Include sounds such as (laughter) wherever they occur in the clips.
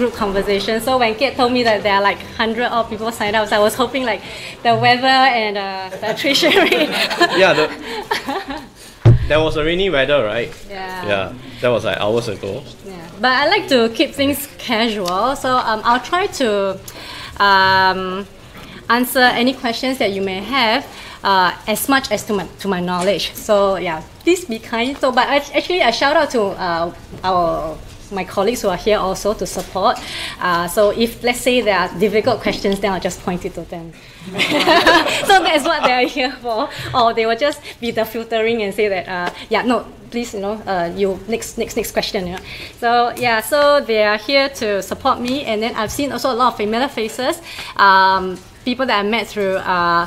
group conversations. So when Kate told me that there are like 100 odd people signed up, so I was hoping like the weather and uh, the attrition (laughs) rate. yeah, the, there was a rainy weather, right? Yeah. Yeah, that was like hours ago. Yeah. But I like to keep things casual, so um, I'll try to um, answer any questions that you may have uh, as much as to my, to my knowledge. So yeah, please be kind. So, but actually, a shout out to uh, our my colleagues who are here also to support. Uh, so if let's say there are difficult questions, then I'll just point it to them. (laughs) so that's what they are here for. Or they will just be the filtering and say that, uh, yeah, no, please, you know, uh, you next, next, next question. You know? So yeah, so they are here to support me. And then I've seen also a lot of familiar faces, um, people that I met through. Uh,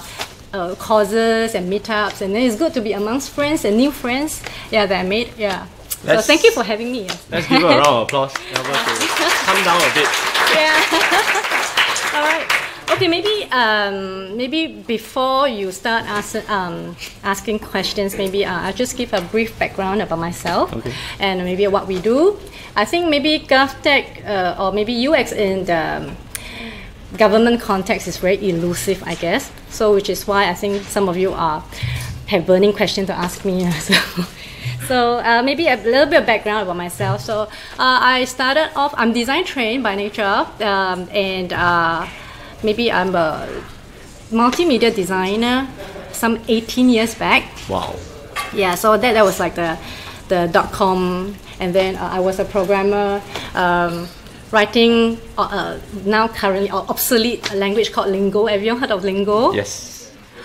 uh, causes and meetups, and then it's good to be amongst friends and new friends. Yeah, that I made. Yeah. So thank you for having me. Let's give her a round of applause. (laughs) Come down a bit. Yeah. (laughs) All right. Okay, maybe um, maybe before you start ask, um, asking questions, maybe uh, I'll just give a brief background about myself okay. and maybe what we do. I think maybe GovTech uh, or maybe UX in the government context is very elusive, I guess. So, which is why I think some of you are have burning questions to ask me. So, (laughs) so uh, maybe a little bit of background about myself. So, uh, I started off. I'm design trained by nature, um, and uh, maybe I'm a multimedia designer. Some 18 years back. Wow. Yeah. So that that was like the the dot com, and then uh, I was a programmer. Um, writing uh, uh, now currently obsolete language called Lingo. Have you heard of Lingo? Yes.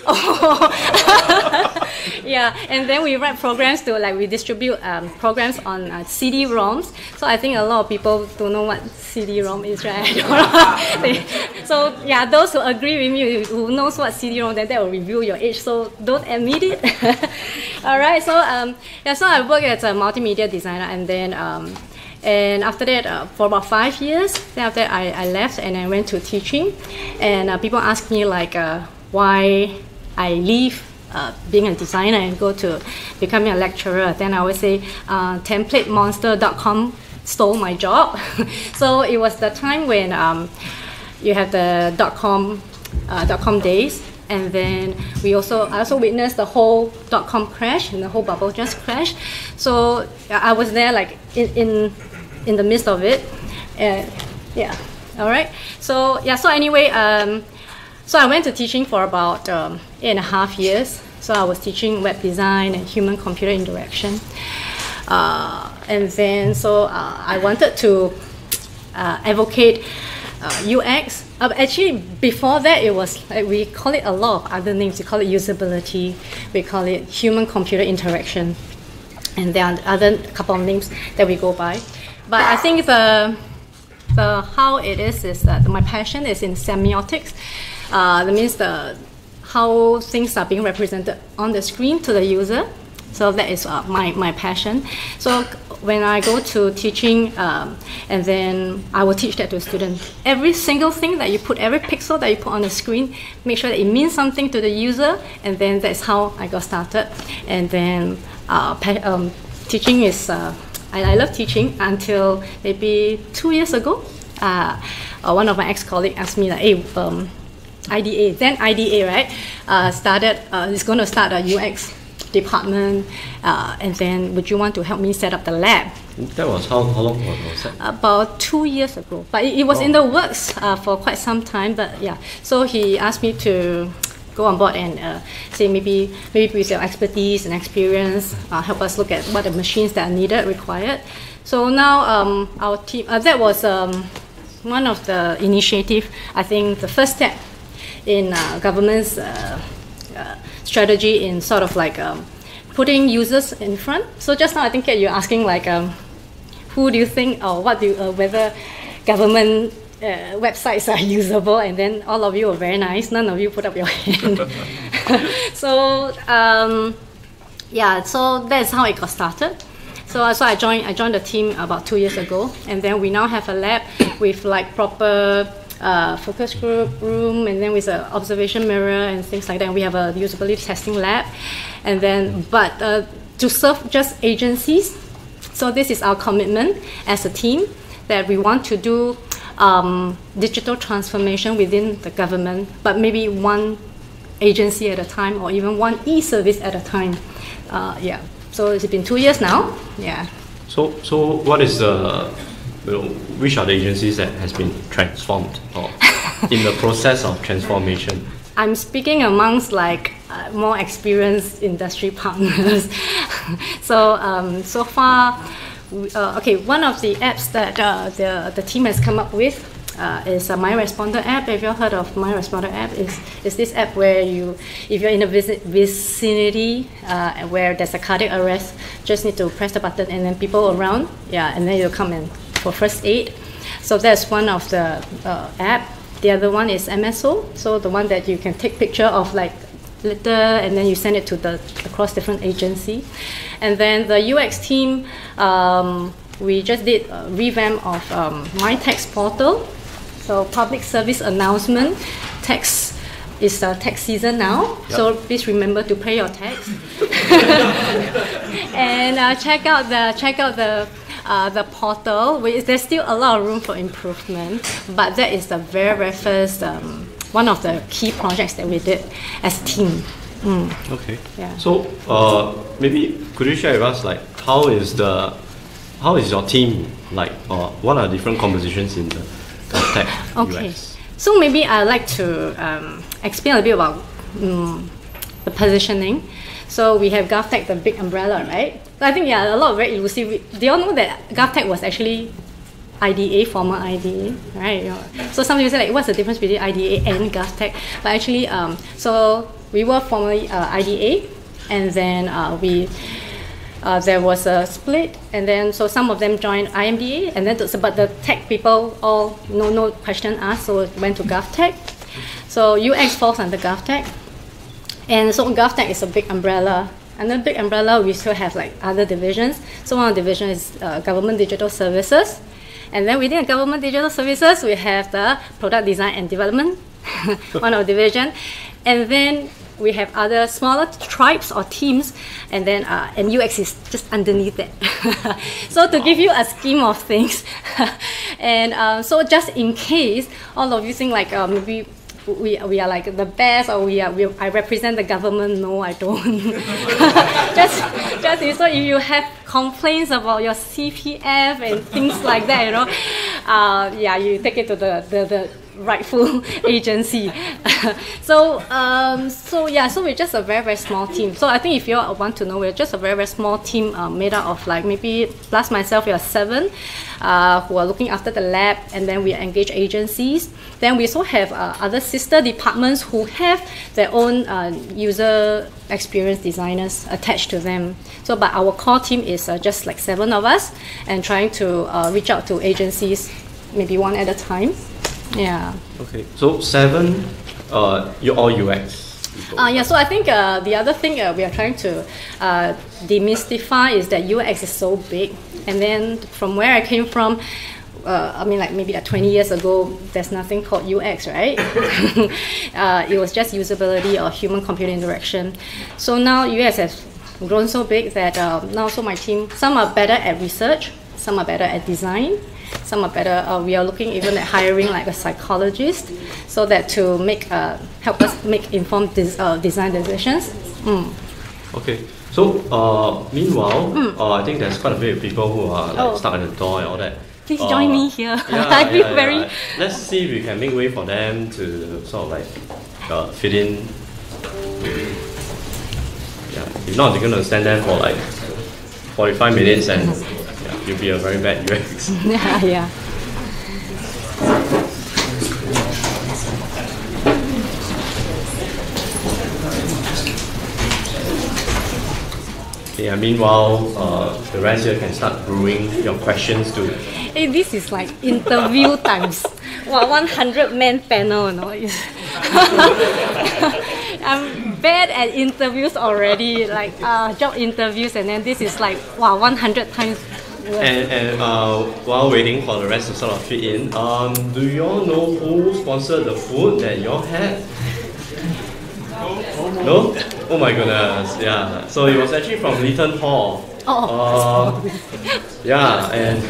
(laughs) yeah, and then we write programs to like we distribute um, programs on uh, CD-ROMs. So I think a lot of people don't know what CD-ROM is, right? (laughs) (laughs) so yeah, those who agree with me, who knows what CD-ROM, then that will reveal your age. So don't admit it. All right. So um, yeah, so I work as a multimedia designer, and then um, and after that, uh, for about five years, then after that, I, I left and I went to teaching. And uh, people ask me like uh, why I leave uh, being a designer and go to becoming a lecturer. Then I would say uh, templatemonster.com stole my job. (laughs) so it was the time when um, you have the dot com, uh, dot com days. And then we also I also witnessed the whole dot com crash and the whole bubble just crashed. So I was there like in, in in the midst of it. And yeah, all right. So yeah, so anyway, um, so I went to teaching for about um, eight and a half years. So I was teaching web design and human computer interaction. Uh, and then so uh, I wanted to uh, advocate UX. Uh, uh, actually, before that, it was like we call it a lot of other names. We call it usability. We call it human computer interaction, and there are other couple of names that we go by. But I think the the how it is is that my passion is in semiotics. Uh, that means the how things are being represented on the screen to the user. So that is uh, my, my passion. So when I go to teaching, um, and then I will teach that to students. Every single thing that you put, every pixel that you put on the screen, make sure that it means something to the user, and then that's how I got started. And then uh, um, teaching is uh, I, I love teaching until maybe two years ago. Uh, uh, one of my ex-colleagues asked me like, hey, um, IDA, then IDA, right, uh, started, uh, is going to start a UX department, uh, and then would you want to help me set up the lab? That was how, how long was that? About two years ago, but it, it was oh. in the works uh, for quite some time. But yeah, so he asked me to go on board and uh, say maybe maybe with your expertise and experience, uh, help us look at what the machines that are needed, required. So now um, our team, uh, that was um, one of the initiative, I think the first step in uh, government's uh, uh, strategy in sort of like um, putting users in front. So just now I think you're asking like, um, who do you think or what do you, whether government uh, websites are (laughs) usable, and then all of you are very nice. None of you put up your (laughs) hand. (laughs) so um, yeah, so that's how it got started. So, so I joined I joined the team about two years ago, and then we now have a lab with like proper uh, focus group room, and then with an observation mirror and things like that. And we have a usability testing lab, and then but uh, to serve just agencies. So this is our commitment as a team that we want to do um, digital transformation within the government, but maybe one agency at a time or even one e-service at a time. Uh, yeah. So it's been two years now. Yeah. So, so what is the, know, which are the agencies that has been transformed or (laughs) in the process of transformation? I'm speaking amongst like uh, more experienced industry (laughs) partners. so um, so far, uh, okay, one of the apps that uh, the the team has come up with uh, is a My Responder app. Have you heard of My Responder app? Is is this app where you, if you're in a vici- vicinity uh, where there's a cardiac arrest, just need to press the button and then people around, yeah, and then you'll come in for first aid. So that's one of the uh, app. The other one is MSO, so the one that you can take picture of like litter and then you send it to the across different agency. And then the UX team, um, we just did a revamp of um, my tax portal. So public service announcement, tax is the tax season now. So please remember to pay your tax. (laughs) (laughs) and uh, check out the check out the uh, the portal. We, there's still a lot of room for improvement, but that is the very very first um, one of the key projects that we did as a team. Okay. Yeah. So, uh, maybe could you share with us like how is the how is your team like? Uh, what are the different compositions in the tech Okay. UX? So maybe I'd like to um, explain a bit about um, the positioning. So we have GovTech, the big umbrella, right? So I think yeah, a lot of very elusive. Do you all know that GovTech was actually IDA, former IDA, right? So some people say like, what's the difference between IDA and GovTech? But actually, um, so we were formerly uh, IDA, and then uh, we uh, there was a split, and then so some of them joined IMDA, and then to, but the tech people all no no question asked, so went to GovTech. So UX falls under GovTech, and so GovTech is a big umbrella. Under big umbrella, we still have like other divisions. So one of the divisions is uh, government digital services, and then within government digital services, we have the product design and development, (laughs) one of the division, and then we have other smaller tribes or teams, and then uh, and UX is just underneath that. (laughs) so to give you a scheme of things, (laughs) and uh, so just in case all of you think like uh, maybe we, we are like the best or we are we, I represent the government. No, I don't. (laughs) just just so if you have complaints about your CPF and things like that, you know, uh, yeah, you take it to the the, the rightful (laughs) agency. (laughs) so um, so yeah, so we're just a very very small team. So I think if you want to know, we're just a very very small team uh, made up of like maybe plus myself, we are seven, uh, who are looking after the lab, and then we engage agencies. Then we also have uh, other sister departments who have their own uh, user experience designers attached to them. So, but our core team is uh, just like seven of us, and trying to uh, reach out to agencies, maybe one at a time. Yeah. Okay. So seven, uh, you're all UX. Uh, yeah, so I think uh, the other thing uh, we are trying to uh, demystify is that UX is so big. And then from where I came from, uh, I mean, like maybe like 20 years ago, there's nothing called UX, right? (laughs) uh, it was just usability or human computer interaction. So now UX has grown so big that uh, now, so my team, some are better at research, some are better at design, some are better. Uh, we are looking even at hiring like a psychologist, so that to make uh, help us make informed des- uh, design decisions. Mm. Okay. So, uh, meanwhile, uh, I think there's quite a bit of people who are like. Oh. stuck at the door and all that. Please Uh, join me here. yeah, (laughs) I feel yeah, very. yeah. Let's see if we can make way for them to sort of like uh, fit in. Yeah. If not, they're gonna stand there for like 45 minutes and yeah, you'll be a very bad UX. (laughs) yeah, yeah. Yeah, meanwhile, uh, the rest here can start brewing your questions to Hey, this is like interview times. Wow, 100 man panel, no? (laughs) I'm bad at interviews already, like uh, job interviews, and then this is like wow, 100 times And, and uh, while waiting for the rest to sort of fit in, um, do you all know who sponsored the food that you all had? No? Oh my goodness, yeah. So it was actually from Lytton Hall. Oh, Uh, yeah, and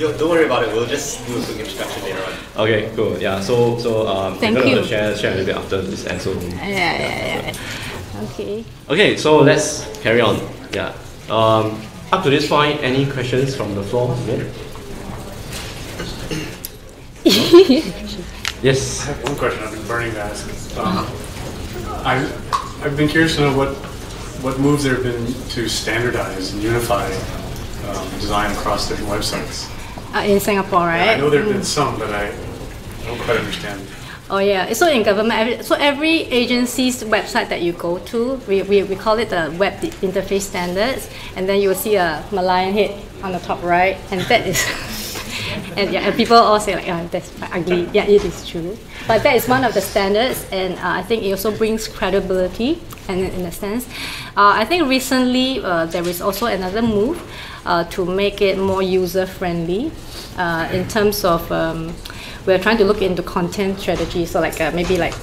Yo, don't worry about it. We'll just do a quick introduction later on. okay, cool. Yeah, so so um, Thank we're gonna you. share share a little bit after this and so. yeah, yeah, yeah. Okay. Okay, so let's carry on. Yeah. Um, up to this point, any questions from the floor? Yeah? (laughs) yes. I have one question I've been burning to ask. Um, I, I've been curious to know what, what moves there have been to standardize and unify um, design across different websites. Uh, in Singapore, right? I know there have been some, but I don't quite understand. Oh yeah, so in government, so every agency's website that you go to, we, we, we call it the web interface standards, and then you will see a Malayan head on the top right, and that is, (laughs) and yeah, and people all say like, oh, that's ugly. Yeah, it is true, but that is one of the standards, and uh, I think it also brings credibility, and in, a sense, uh, I think recently uh, there is also another move uh, to make it more user friendly, uh, in terms of. Um, we're trying to look into content strategy. So like uh, maybe like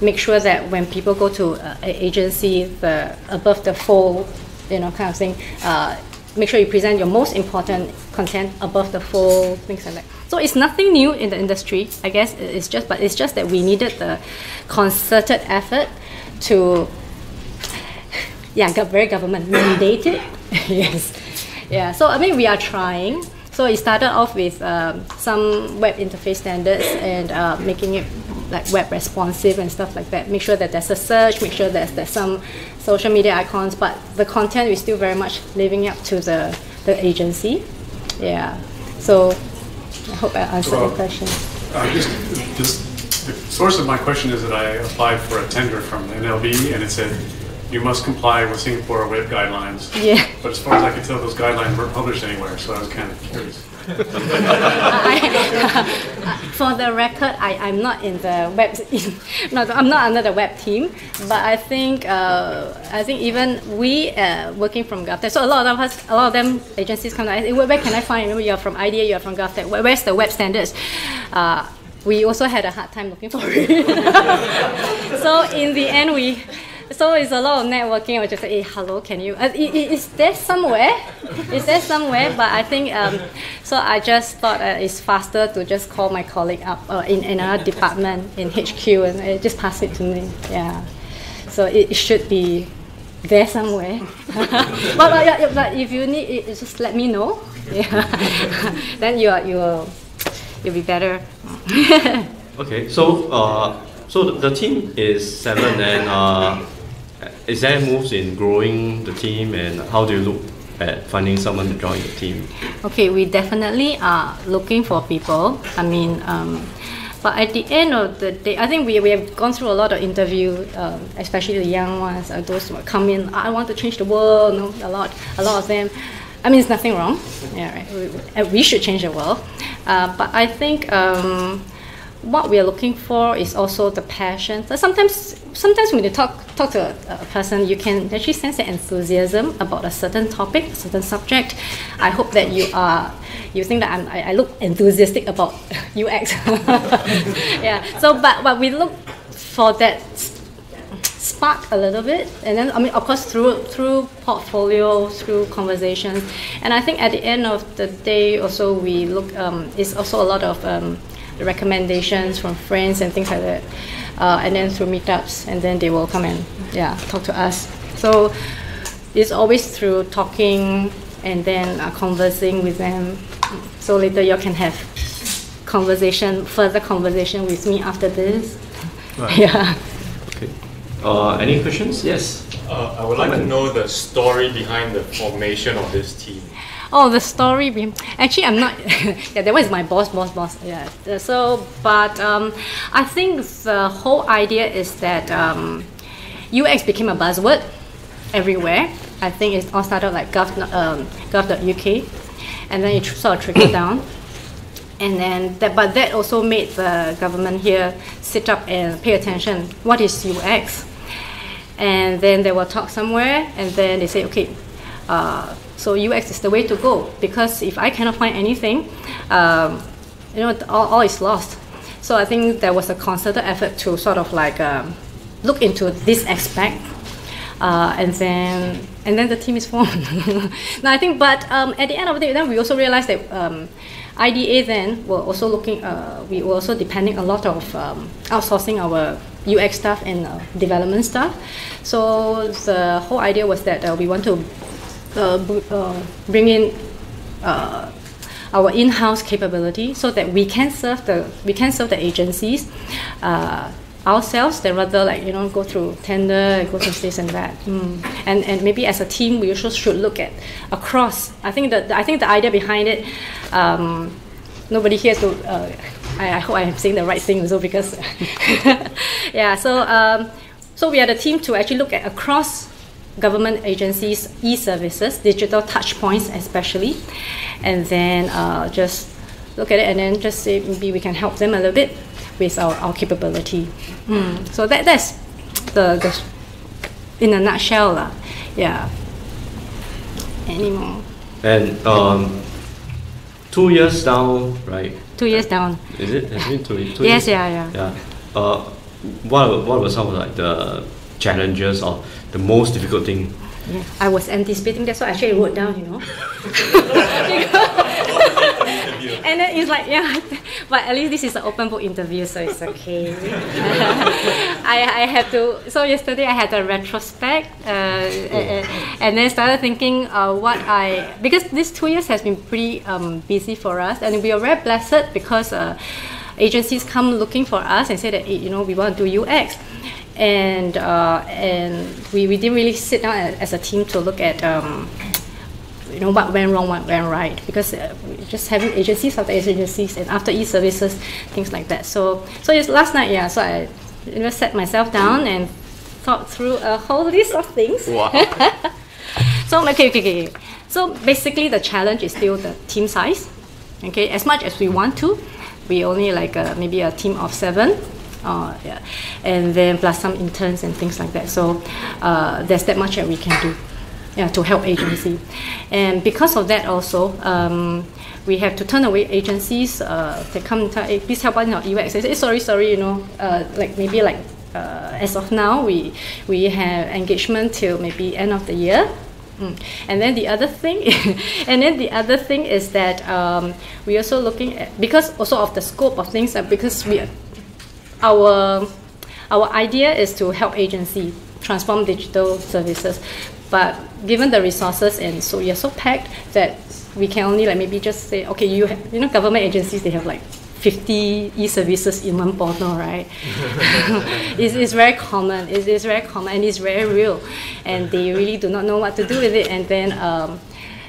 make sure that when people go to uh, an agency, the above the fold, you know, kind of thing. Uh, make sure you present your most important content above the fold, things like that. So it's nothing new in the industry, I guess. It's just, but it's just that we needed the concerted effort to, (laughs) yeah, got very government mandated. (laughs) yes, yeah. So I mean, we are trying. So it started off with um, some web interface standards and uh, making it like web responsive and stuff like that. Make sure that there's a search, make sure that there's some social media icons, but the content is still very much living up to the, the agency. Yeah. So I hope I answered Well, the question. Uh, just, just, the source of my question is that I applied for a tender from NLB and it said, you must comply with Singapore web guidelines. Yeah. But as far as I could tell, those guidelines weren't published anywhere, so I was kind of curious. (laughs) I, (laughs) for the record, I, I'm not in the web. (laughs) Not, I'm not under the web team, but I think uh, I think even we uh, working from GovTech. So a lot of us, a lot of them agencies come to us. Where, where can I find? You know, you're from IDA, you're from GovTech. Where, where's the web standards? Uh, we also had a hard time looking for it. so in the end, we. So it's a lot of networking. I just say, hey, hello, can you? Uh, i- i- is there somewhere? Is there somewhere? But I think um, so. I just thought uh, it's faster to just call my colleague up uh, in another department in HQ and uh, just pass it to me. Yeah. So it, it should be there somewhere. (laughs) but, but, but if you need it, just let me know. (laughs) Yeah. (laughs) then you are you will you'll be better. Okay, so uh, so the, the team is seven, and uh, is there moves in growing the team, and how do you look at finding someone to join the team? Okay, we definitely are looking for people. I mean, um, but at the end of the day, I think we, we have gone through a lot of interview, um, especially the young ones, uh, those who come in. I want to change the world. No, a lot, a lot of them. I mean, it's nothing wrong. Yeah, right. We, we- we should change the world. Uh, but I think. Um, what we are looking for is also the passion. So sometimes, sometimes when you talk talk to a, a person, you can actually sense the enthusiasm about a certain topic, a certain subject. I hope that you are you think that I'm, I, I look enthusiastic about (laughs) UX. (laughs) yeah. So, but but we look for that spark a little bit and then i mean of course through through portfolio through conversations and i think at the end of the day also we look um, it's also a lot of um, recommendations from friends and things like that uh, and then through meetups and then they will come and yeah talk to us so it's always through talking and then uh, conversing with them so later you can have conversation further conversation with me after this (laughs) yeah Okay. Uh, any questions? Yes. Uh, I would like to know the story behind the formation of this team. Oh, the story. Actually, I'm not. (laughs) yeah, that one is my boss, boss, boss. Yeah. So, but um, I think the whole idea is that um, UX became a buzzword everywhere. I think it all started like gov, um, gov.uk, and then it sort of trickled (coughs) down. And then, that, but that also made the government here sit up and pay attention. What is UX? And then they will talk somewhere, and then they say, okay, uh, So UX is the way to go because if I cannot find anything, um, you know, all, all is lost. So I think there was a concerted effort to sort of like um, look into this aspect, uh, and then and then the team is formed. (laughs) now I think, but um, at the end of the day, then we also realized that. Um, IDA then were also looking, uh, we were also depending a lot of um, outsourcing our UX stuff and uh, development stuff. So the whole idea was that uh, we want to bring in uh, our in-house capability so that we can serve the we can serve the agencies uh, ourselves then rather like you know go through tender and go through this and that mm. and and maybe as a team we also should look at across I think that I think the idea behind it um, nobody here to uh, I, I hope I am saying the right thing also because (laughs) yeah so um, so we are the team to actually look at across government agencies e-services digital touch points especially and then uh, just look at it and then just say maybe we can help them a little bit with our, our capability mm. so that that's the, the in a nutshell lah. yeah anymore And um, two years down, right? two years down Is it? Has been two, two Yes, years? yeah, yeah. Yeah. Uh, what what were some of like the challenges or the most difficult thing? Yeah, I was anticipating that's why I actually wrote down, you know. (laughs) and then it's like, yeah, (laughs) but at least this is an open book interview, so it's okay. (laughs) I, I had to, so yesterday I had a retrospect uh, and, and then started thinking uh, what I, because these two years has been pretty um, busy for us and we are very blessed because uh, agencies come looking for us and say that, you know, we want to do UX and uh, and we, we didn't really sit down as, a team to look at um, you know what went wrong, what went right, because uh, just having agencies after agencies and after e-services, things like that. So so it's last night, yeah. So I you know, sat myself down and thought through a whole list of things. Wow. (laughs) So okay, okay, okay. So basically, the challenge is still the team size. Okay, as much as we want to, we only like uh, maybe a team of seven. Uh, yeah. and then plus some interns and things like that. So uh, there's that much that we can do, yeah, to help agency, and because of that also, um, we have to turn away agencies uh, that come and tell, hey, please help us in our UX. Say, sorry, sorry, you know, uh, like maybe like uh, as of now, we we have engagement till maybe end of the year. Mm. And then the other thing, (laughs) and then the other thing is that um, we also looking at because also of the scope of things, uh, because we our our idea is to help agency transform digital services, but given the resources and so are so packed that we can only like maybe just say okay you you know government agencies they have like 50 e-services in one portal, right? (laughs) it's, it's very common. It's, it's very common and it's very real, and they really do not know what to do with it. And then, um,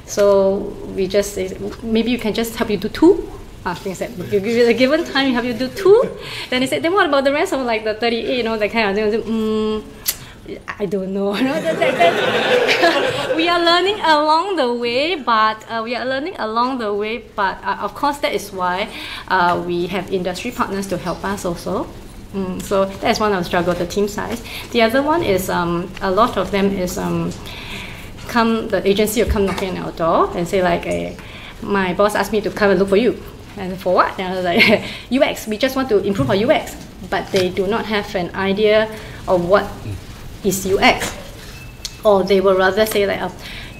so we just maybe you can just help you do two. Ah, things that you give it a given time, you have you do two. Then he said, then what about the rest of like the 38, you know, that kind of thing. I said, Mm, I don't know. (laughs) (laughs) We are learning along the way, but uh, we are learning along the way. But uh, of course, that is why uh, we have industry partners to help us also. Mm, so that's one of the struggle, the team size. The other one is um, a lot of them is um, come the agency will come knocking on our door and say like, my boss asked me to come and look for you. And for what? And I was like, (laughs) UX. We just want to improve our UX, but they do not have an idea of what is UX, or they will rather say like, uh,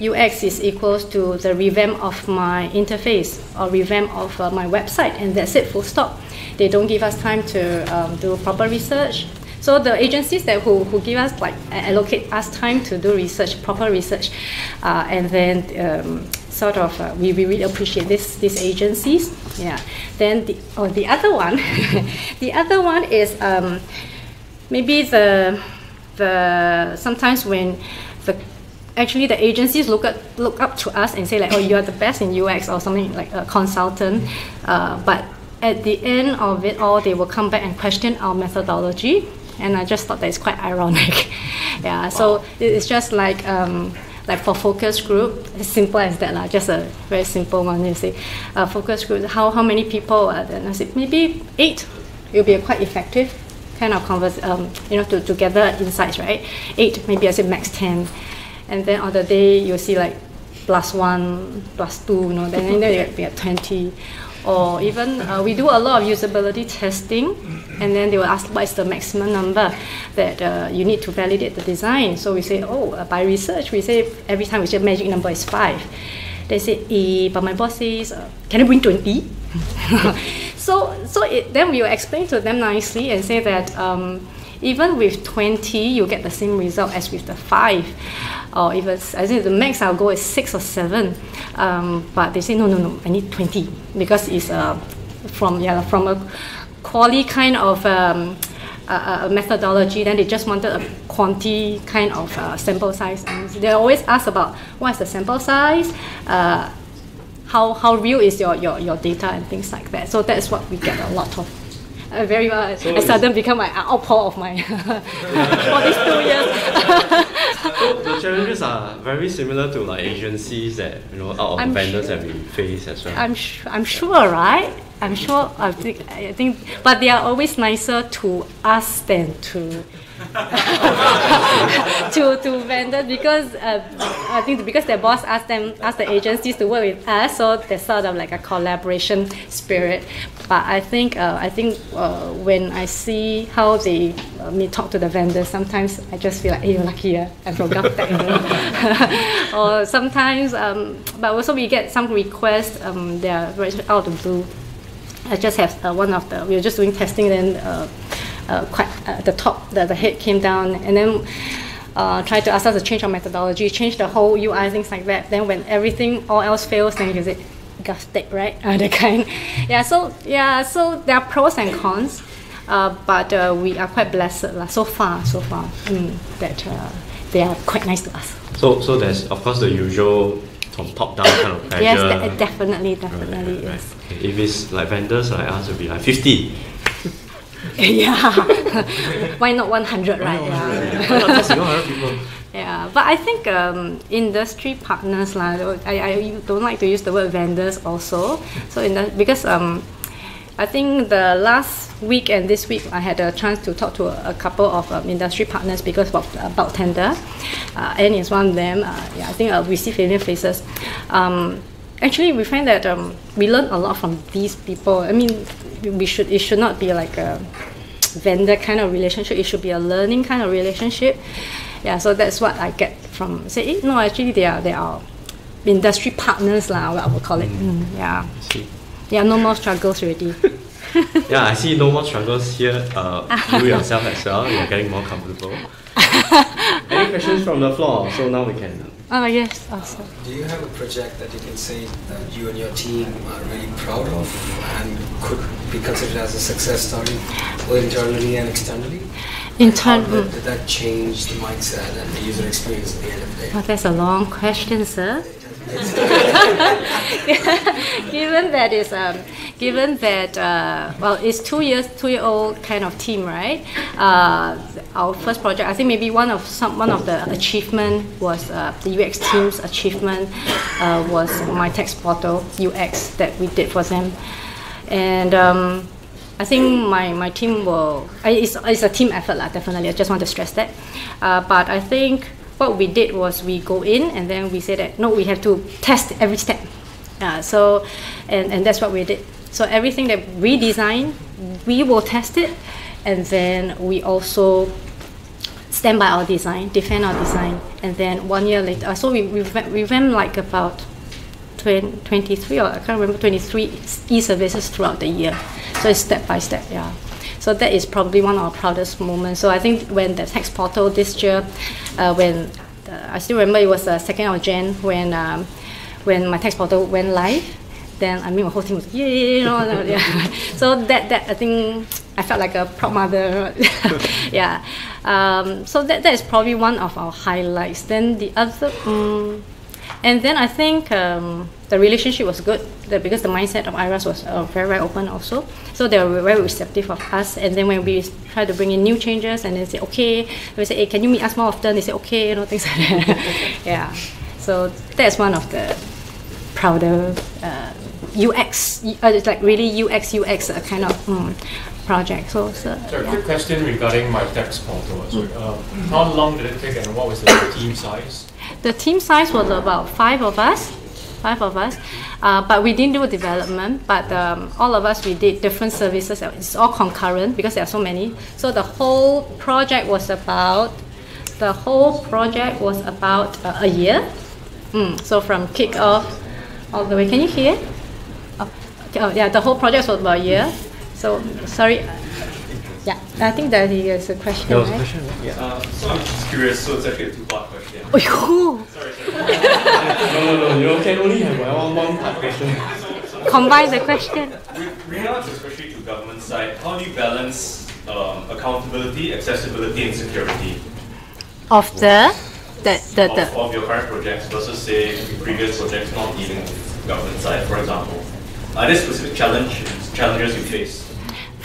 UX is equals to the revamp of my interface or revamp of uh, my website, and that's it. Full stop. They don't give us time to um, do proper research. So the agencies that who, who give us like allocate us time to do research, proper research, uh, and then um, sort of uh, we, we really appreciate this these agencies. Yeah. Then the oh the other one, (laughs) the other one is um, maybe the the sometimes when the actually the agencies look at look up to us and say like oh you are the best in UX or something like a consultant, uh, but at the end of it all they will come back and question our methodology and I just thought that it's quite ironic. (laughs) yeah, so it's just like um, like for focus group, as simple as that lah. Just a very simple one. You say, uh, focus group. How how many people? Are there? And I said maybe eight. It will be quite effective kind of converse. Um, you know, to, to gather insights, right? Eight, maybe I said max ten, and then on the day you'll see like plus one, plus two, you know, then, then you get 20. Or even uh, we do a lot of usability testing, and then they will ask what is the maximum number that uh, you need to validate the design. So we say, oh, uh, by research, we say every time we say magic number is five. They say, eh, but my boss says, uh, can I bring 20? (laughs) so so it, then we will explain to them nicely and say that um, even with 20, you get the same result as with the 5. Or even, I think the max I'll go is 6 or 7. Um, but they say, no, no, no, I need 20. Because it's uh, from, yeah, from a quality kind of um, uh, methodology, then they just wanted a quantity kind of uh, sample size. And they always ask about what is the sample size, uh, how, how real is your, your, your data and things like that. So that's what we get a lot of. Uh, very well. So I suddenly become my outpour of my (laughs) for these two years. (laughs) So the challenges are very similar to like agencies that you know out of I'm vendors sure. that we face as well. I'm sh- I'm sure, right? I'm sure. I think. I think. But they are always nicer to us than to (laughs) to to vendors because uh, I think because their boss asked them asked the agencies to work with us, so there's sort of like a collaboration spirit. But I think uh, I think uh, when I see how they uh, me talk to the vendors, sometimes I just feel like, hey, you're lucky, I forgot that. You know. or sometimes, um, but also we get some requests. Um, they are very out of blue. I just have uh, one of the, we were just doing testing, then uh, uh, quite the top, the, the head came down, and then uh, tried to ask us to change our methodology, change the whole UI, things like that. Then when everything, all else fails, then you say, Gustic, right? (laughs) Uh, the kind. Yeah, so, yeah, so there are pros and cons, uh, but uh, we are quite blessed lah, so far, so far, mm, that uh, they are quite nice to us. So so there's of course the usual from top down kind of pressure. Yes, de- definitely, definitely, right, right. yes. If it's like vendors like us, it'll be like 50. yeah. Why not 100, right? Yeah. Why not 100 people? Yeah, but I think um, industry partners lah. I, I don't like to use the word vendors also. So in the, because um, I think the last week and this week I had a chance to talk to a, a couple of um, industry partners because of about tender. Uh, and is one of them. Uh, yeah, I think uh, we see familiar faces. Um, actually, we find that um, we learn a lot from these people. I mean, we should it should not be like a vendor kind of relationship. It should be a learning kind of relationship. Yeah, so that's what I get from say. Eh, no, actually they are they are industry partners lah. What I would call it. Mm, yeah, See. yeah. No more struggles already. (laughs) (laughs) Yeah, I see no more struggles here. Uh, you yourself as well, you're getting more comfortable. (laughs) Any questions from the floor? So now we can. oh yes, awesome. Do you have a project that you can say that you and your team are really proud of and could be considered as a success story, both internally and externally? In did, did that change the mindset and the user experience at the end of the day? Oh, that's a long question, sir. (laughs) (laughs) given that is um, given that uh, well, it's two years, two year old kind of team, right? Uh, our first project, I think maybe one of some one of the achievement was uh, the UX team's achievement uh, was my tax portal UX that we did for them, and. Um, I think my, my team will, it's, it's a team effort, lah, definitely. I just want to stress that. Uh, but I think what we did was we go in and then we say that, no, we have to test every step. Uh, so, and, and that's what we did. So everything that we design, we will test it. And then we also stand by our design, defend our design. And then one year later, so we, we, we went like about 20, 23 or I can't remember 23 e-services throughout the year. So it's step by step, yeah. So that is probably one of our proudest moments. So I think when the tax portal this year, uh, when uh, I still remember it was the second of Jan when um, when my tax portal went live. Then I mean my whole team was yeah, you know, yeah. (laughs) So that that I think I felt like a proud mother. (laughs) yeah. Um, so that that is probably one of our highlights. Then the other. Um, and then I think um, the relationship was good that because the mindset of IRAS was uh, very, very open also. So they were very receptive of us. And then when we try to bring in new changes and they say, okay, we say, hey, can you meet us more often? They say, okay, you know, (laughs) things like that. (laughs) yeah. So that's one of the prouder uh, UX, uh, it's like really UX, UX uh, kind of mm, project. So, so So a yeah. quick question regarding my tax portal. So, uh, how long did it take and what was the team size? The team size was about five of us, five of us. Uh, but we didn't do development. But um, all of us we did different services. It's all concurrent because there are so many. So the whole project was about the whole project was about uh, a year. Mm, so from kick off all the way. Can you hear? Oh, oh, yeah, the whole project was about a year. So sorry. Yeah, I think that is a question. There was a right? question. Yeah. Uh, so I'm just curious, so it's actually a two-part question. (laughs) Oh, yo. Sorry, sorry. (laughs) No, no, no, you can only have one, one part question. Combine the question. With regards especially to government side, how do you balance um, accountability, accessibility, and security Of the the the, of, of your current projects versus say previous projects not dealing with government side, for example? Are there specific challenge, challenges you face?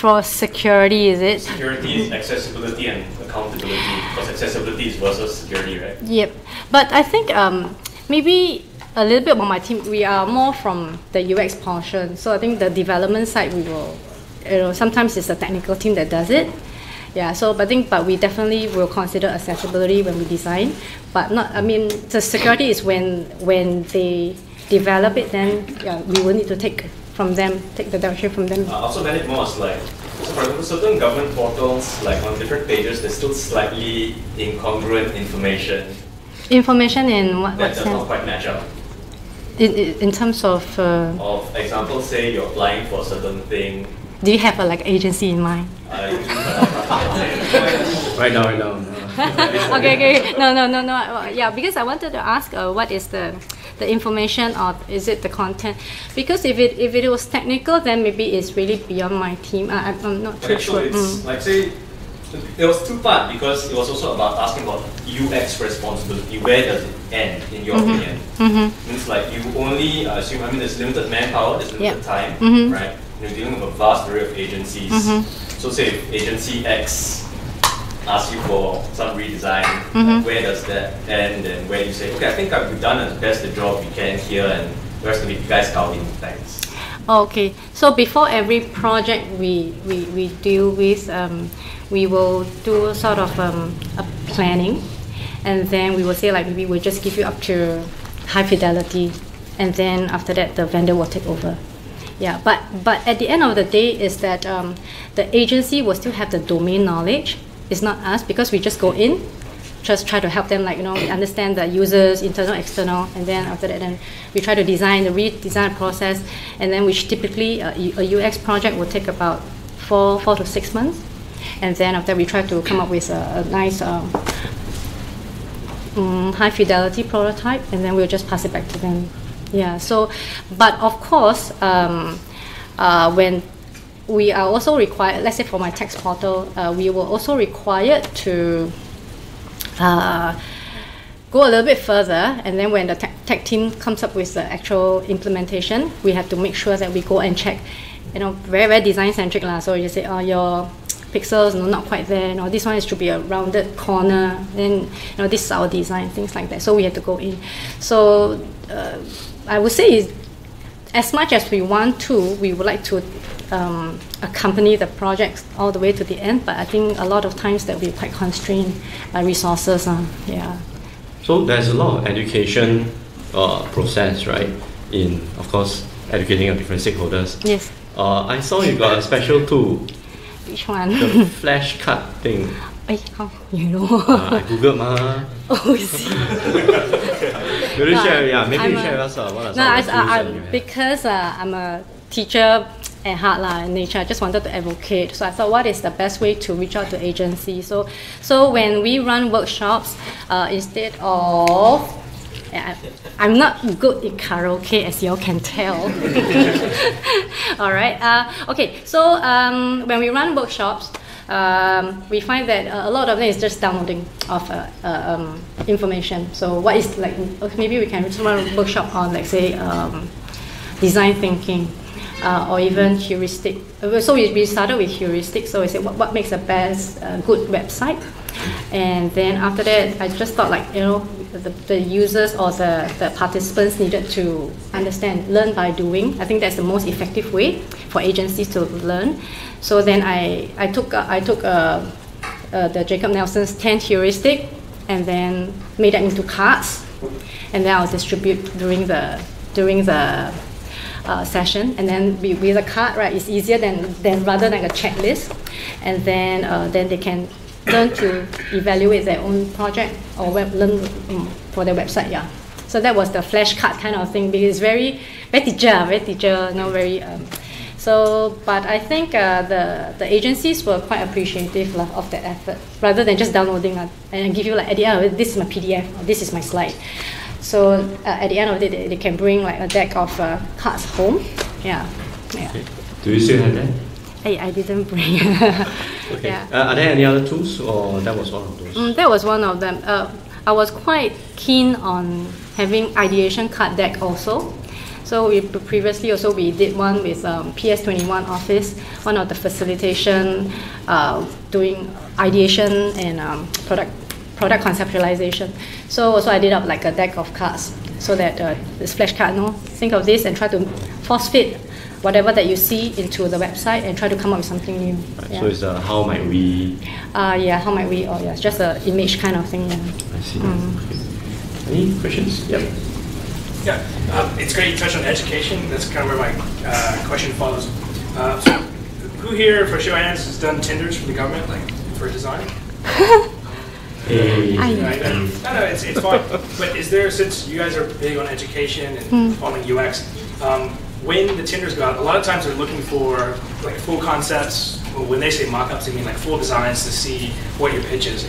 For security is it? Security, is accessibility, and accountability. Because accessibility is versus security, right? Yep. But I think um, maybe a little bit about my team. We are more from the UX portion. So I think the development side we will, you know, sometimes it's the technical team that does it. Yeah. So but I think, but we definitely will consider accessibility when we design. But not. I mean, the security is when when they develop it, then yeah, we will need to take from them, take the direction from them. Uh, also manage more as like, so for example, certain government portals, like on different pages, there's still slightly incongruent information Information in what, that what does not quite match up. In, in in terms of, uh, Of example, say you're applying for a certain thing. do you have a like agency in mind? Uh, (laughs) Right now, right now. no. (laughs) okay, okay. No, no, no, no. Uh, Yeah, because I wanted to ask, uh, what is the the information or is it the content? Because if it if it was technical, then maybe it's really beyond my team. I, I'm- not too Okay, so sure. it's Mm. like say it was two part because it was also about asking about UX responsibility. Where does it end, in your Mm-hmm. opinion? Means like you only uh, assume. I mean, there's limited manpower, there's limited Yeah. time, Mhm. right? You're dealing with a vast array of agencies. Mm-hmm. So say agency X asks you for some redesign, Mm-hmm. where does that end, and where you say, okay, I think I've done as best the job we can here, and the rest of it you guys scouting. Thanks. Okay, so before every project we, we, we deal with, um, we will do sort of um, a planning, and then we will say like maybe we'll just give you up to high fidelity, and then after that the vendor will take over. Yeah, but but at the end of the day is that um, the agency will still have the domain knowledge. It's not us because we just go in, just try to help them like you know understand the users internal external and then after that then we try to design the redesign process. And then which typically uh, a ux project will take about four four to six months. And then after we try to come up with a, a nice um, mm, high fidelity prototype and then we'll just pass it back to them. Yeah so but of course um, uh, when we are also required let's say for my tax portal uh, we were also required to uh, go a little bit further, and then when the tech, team comes up with the actual implementation, we have to make sure that we go and check, you know, very very design centric lah. So you say, oh, your pixels no, not quite there. No, this one is to be a rounded corner. Then you know, this is our design, things like that. So we have to go in. So uh, I would say as much as we want to, we would like to um, accompany the projects all the way to the end. But I think a lot of times that we're quite constrained by resources. Uh, yeah. So there's a lot of education uh, process, right? In of course educating your different stakeholders. Yes. Uh, I saw you got a special tool, Which one? the flash card thing. How you know? Uh, I googled ma. (laughs) oh, see. You No, share? Yeah, maybe I'm you a- share with us uh, what are No, some I, of the tools I, you I, have. because uh, I'm a teacher at heart lah, in nature. I just wanted to advocate. So I thought, what is the best way to reach out to agencies? So, so when we run workshops, uh, instead of I'm not good in karaoke, as you all can tell. (laughs) all right. Uh, okay. So um, when we run workshops, um, we find that uh, a lot of them is just downloading of uh, uh, um, information. So what is like? Maybe we can run a workshop on, like say, um, design thinking. Uh, or even heuristic. Uh, So we, we started with heuristic. So we said what, what makes a best uh, good website, and then after that, I just thought like you know the, the users or the, the participants needed to understand, learn by doing. I think that's the most effective way for agencies to learn. So then I I took uh, I took uh, uh, the Jakob Nielsen's 10 heuristic and then made that into cards and then I'll distribute during the during the uh, session, and then with, a card, right, it's easier than, than rather than a checklist, and then uh, then they can learn to evaluate their own project or web, learn um, for their website, yeah. So that was the flashcard kind of thing because it's very very teacher, very teacher, know, very. Um, so, but I think uh, the the agencies were quite appreciative lah, of that effort, rather than just downloading uh, and give you like at the end this is my PDF, or this is my slide. So uh, at the end of it, they, they can bring like a deck of uh, cards home. Yeah, yeah. Do you still have that? Hey, I didn't bring. (laughs) Okay. Yeah. Uh, are there any other tools, or that was one of those? Mm, that was one of them. Uh, I was quite keen on having ideation card deck also. So we previously also we did one with um, PS21 Office, one of the facilitation, uh, doing ideation and um, product product conceptualization. So also I did up like a deck of cards so that uh, this flashcard, no, think of this and try to force fit whatever that you see into the website and try to come up with something new. Right, Yeah. So it's uh, how might we? Uh, yeah, how might we? Oh, yeah, it's just a image kind of thing. Yeah. I see. Mm. Okay. Any questions? Yep. Yeah, um, it's great you touched on education. That's kind of where my uh, question follows. Uh, so who here, for show of hands, has done tenders for the government, like for design? (laughs) Hey. Right? No, no, it's, it's fine. But is there, since you guys are big on education and following UX, um, when the tenders go out, a lot of times they're looking for like full concepts. Well, When they say mock-ups, they mean like full designs to see what your pitch is.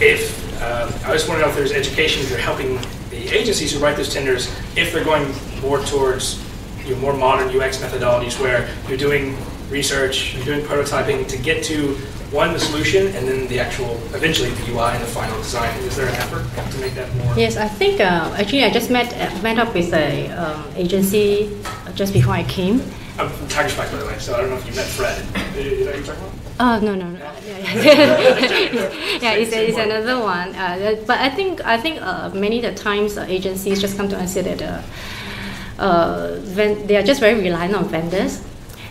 If uh, I just want to know if there's education, if you're helping the agencies who write those tenders, if they're going more towards you know, more modern UX methodologies where you're doing research, you're doing prototyping to get to one the solution and then the actual eventually the UI and the final design. Is there an effort to make that more? Yes, I think uh, actually I just met uh, met up with a um, agency just before I came. I'm from Tigerspike, by the way, so I don't know if you met Fred. Is that what you're talking about? Oh no no no. Yeah, yeah. yeah (laughs) it's, it's another one. Uh, but I think I think uh, many the times uh, agencies just come to us and say that uh, uh, they are just very reliant on vendors.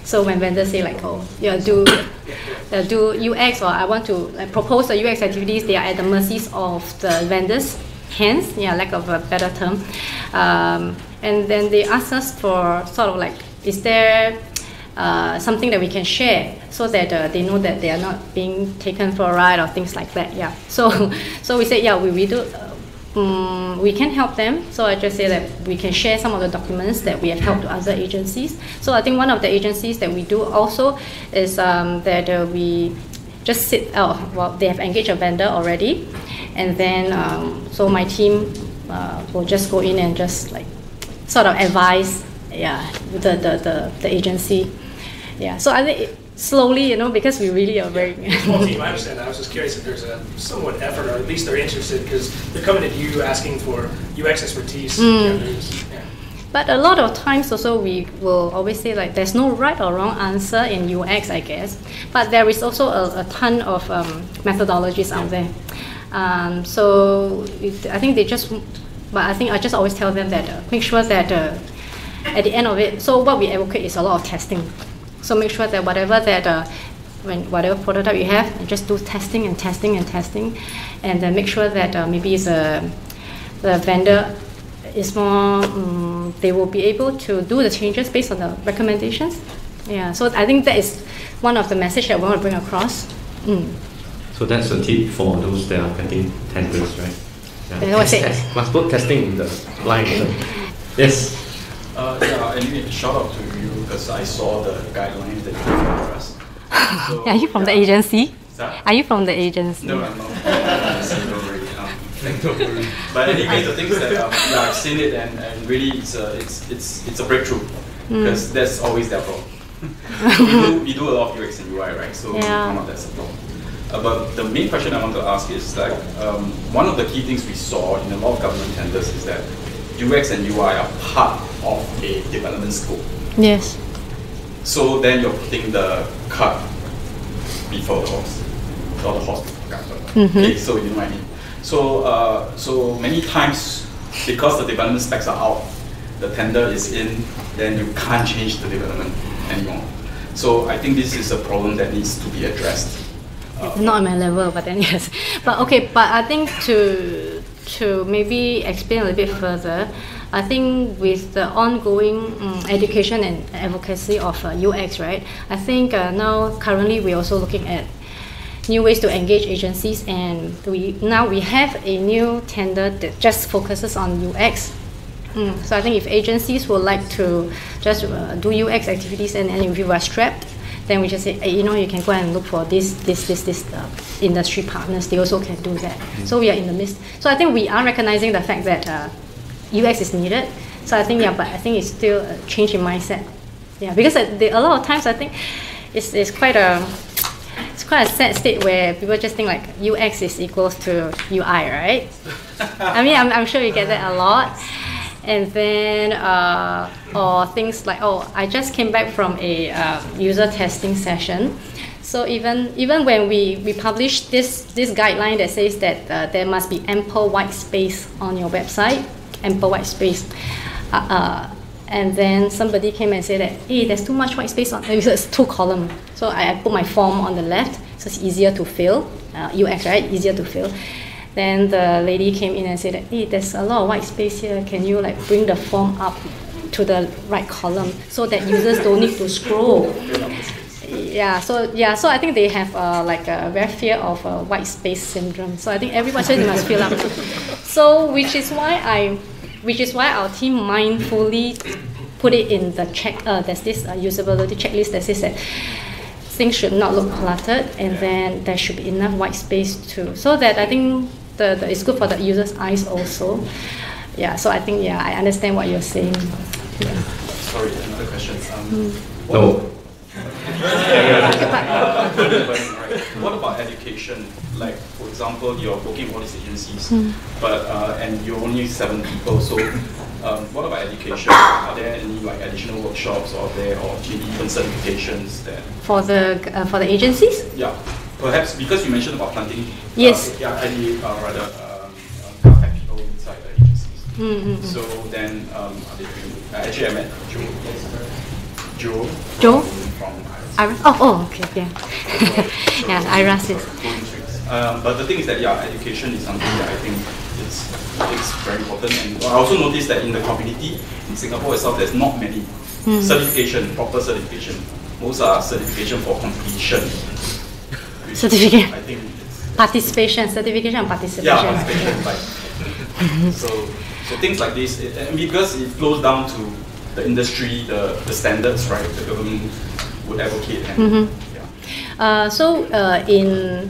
So when vendors say like, oh, yeah, do (coughs) uh, do UX or I want to like, propose the UX activities, they are at the mercies of the vendors. Hence, yeah, lack of a better term. Um, and then they ask us for sort of like, is there uh, something that we can share so that uh, they know that they are not being taken for a ride or things like that. Yeah. So, (laughs) so we said, yeah, we, we do. Um, we can help them. So I just say that we can share some of the documents that we have helped to other agencies. So I think one of the agencies that we do also is um, that uh, we just sit. Oh, well, they have engaged a vendor already, and then um, so my team uh, will just go in and just like sort of advise, yeah, the the the, the agency. Yeah. So I think it, slowly, you know, because we really are very. Small team, I understand that. I was just curious if there's a somewhat effort, or at least they're interested, because they're coming to you asking for UX expertise. You know, there's- yeah. But a lot of times also we will always say like there's no right or wrong answer in UX, I guess. But there is also a, a ton of um, methodologies out there. Um, so it, I think they just, but I think I just always tell them that uh, make sure that uh, at the end of it, so what we advocate is a lot of testing. So make sure that whatever that uh, when whatever prototype you have, just do testing and testing and testing, and then make sure that uh, maybe it's a the vendor is more um, they will be able to do the changes based on the recommendations yeah so i think that is one of the message that we want to bring across mm. So that's a tip for those that are getting tenders, right? I said. test. Must put testing in the line. Yes. Uh, yeah, anyway, shout out to you because I saw the guidelines that you have for us. So, (laughs) are you from the agency are you from the agency No, I'm not. don't worry. Um, don't. But anyway, the thing is that um, yeah, I've seen it and, and really it's a, it's, it's, it's a breakthrough because that's always their problem. (laughs) we, do, we do a lot of UX and UI, right? So Yeah. come up that's a problem. Uh, but the main question I want to ask is like um, one of the key things we saw in a lot of government tenders is that UX and UI are part of a development scope. yes So then you're putting the cart before the horse, or the horse before the cart. Okay, so you know what I mean. So uh, so many times because the development specs are out, the tender is in, then you can't change the development anymore. So I think this is a problem that needs to be addressed. Uh, not on my level but then yes but okay but i think to to maybe explain a little bit further, I think with the ongoing um, education and advocacy of uh, UX, right? I think uh, now currently we're also looking at new ways to engage agencies, and we now we have a new tender that just focuses on UX. Mm, so I think if agencies would like to just uh, do UX activities and, and if you are strapped, then we just say, hey, you know, you can go and look for this, this, this, this uh, industry partners. They also can do that. So we are in the midst. So I think we are recognizing the fact that uh, UX is needed. So I think yeah, but I think it's still a change in mindset. Yeah, because a lot of times I think it's, it's quite a it's quite a sad state where people just think like UX is equals to UI, right? I mean, I'm, I'm sure you get that a lot. And then, uh, or things like, oh, I just came back from a uh, user testing session. So even even when we, we publish this this guideline that says that uh, there must be ample white space on your website, ample white space. Uh, uh, and then somebody came and said that, hey, there's too much white space on, (laughs) it's two column. So I, I put my form on the left, so it's easier to fill, uh, UX, right, easier to fill. Then the lady came in and said, that, hey, there's a lot of white space here, can you like bring the form up to the right column so that users don't need to scroll? Yeah, so yeah, so I think they have uh, like a very fear of uh, white space syndrome. So I think everyone they must fill up. So which is why I which is why our team mindfully put it in the check. Uh, there's this uh, usability checklist that says that things should not look cluttered, and then there should be enough white space too, so that I think the, the it's good for the user's eyes also. Yeah, so I think yeah, I understand what you're saying. Yeah. Sorry, another question. Um, Hmm. No. (laughs) What about education? Like, for example, you're working with all these agencies, Hmm. but uh, and you're only seven people. So, um, what about education? Are there any like additional workshops or there or maybe even certifications that? For the uh, for the agencies. Yeah, perhaps because you mentioned about planting. Yes. Uh, yeah, any uh, rather um, uh, people inside the agencies. Mm-hmm. So then, um, are they doing? Uh, actually, I met Joe. Joe. Joe? From Iris. Oh, oh, okay, yeah. (laughs) yeah, Iris is. Um, but the thing is that yeah, education is something that I think it's it's very important. And I also noticed that in the community in Singapore itself, there's not many Hmm. certification, proper certification. Most are certification for completion. Certificate. I think Participation, certification participation. yeah, participation. Like, so so things like this, it, and because it flows down to the industry, the, the standards, right? The government would advocate and Mhm. yeah. Uh, so uh, in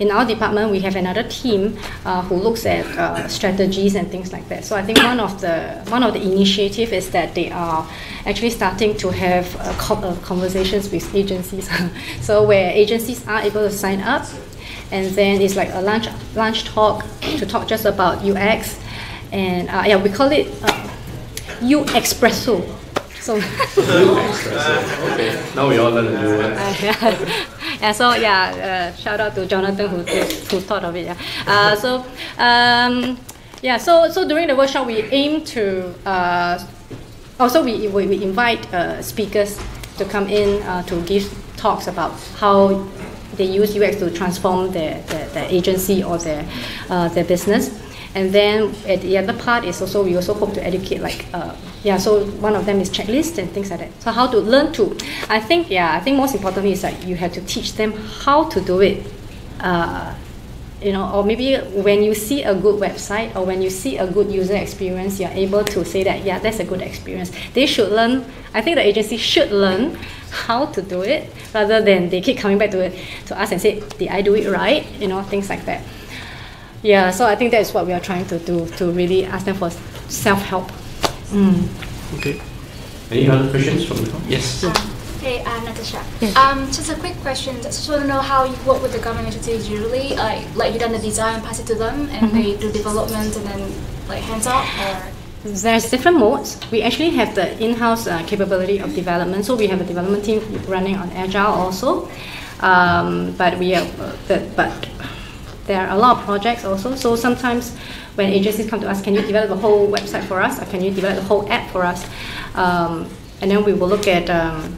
in our department, we have another team uh, who looks at uh, strategies and things like that. So I think one of the one of the initiative is that they are actually starting to have uh, co- uh, conversations with agencies. (laughs) so where agencies are able to sign up, and then it's like a lunch lunch talk to talk just about UX, and uh, yeah, we call it U Expresso. So. (laughs) okay. Now we all learn a new. Uh, yeah. (laughs) yeah, so yeah, uh, shout out to Jonathan who, who, who thought of it. Yeah. Uh, so um, yeah, so so during the workshop we aim to uh, also we, we, we invite uh, speakers to come in uh, to give talks about how they use UX to transform their, their, their agency or their uh, their business. And then at the other part is also we also hope to educate like uh, yeah so one of them is checklist and things like that. So how to learn to I think yeah I think most importantly is that you have to teach them how to do it. Uh, you know, or maybe when you see a good website or when you see a good user experience, you're able to say that, yeah, that's a good experience. They should learn, I think the agency should learn how to do it rather than they keep coming back to, it, to us and say, did I do it right? You know, things like that. Yeah, so I think that's what we are trying to do, to really ask them for self-help. Mm. Okay. Any other questions from the Yes. Hey, I'm Natasha. Yes. Um, just a quick question. Just want to know how you work with the government agencies usually. Like, like you done the design, pass it to them, and they do development, and then like hands out, or There's different modes. We actually have the in-house uh, capability of development. So we have a development team running on Agile also. Um, but we are, uh, but, but there are a lot of projects also. So sometimes when agencies come to us, can you develop a whole website for us, or can you develop a whole app for us? Um, and then we will look at um,